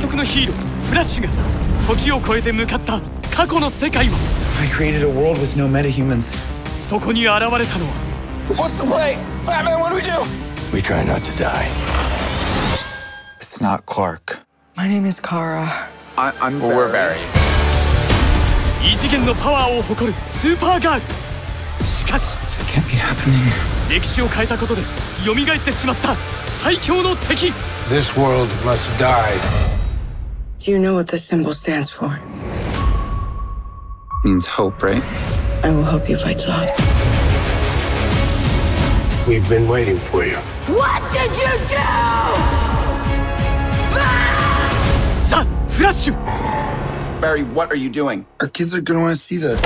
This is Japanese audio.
速のヒーローフラッシュが時を超えて向かった過去の世界は I created a world with no metahumans. そこに現れたのは What's the play? Batman, what do we do? We try not to die. It's not Clark. My name is Kara. I, I'm well, we're Barry. 異次元のパワーを誇るスーパーガールしかし This can't be happening. 歴史を変えたことで蘇ってしまった最強の敵 This world must die. Do you know what this symbol stands for? It means hope, right? I will help you fight Zod. We've been waiting for you. What did you do? Ah! Son, you, Barry, what are you doing? Our kids are gonna want to see this.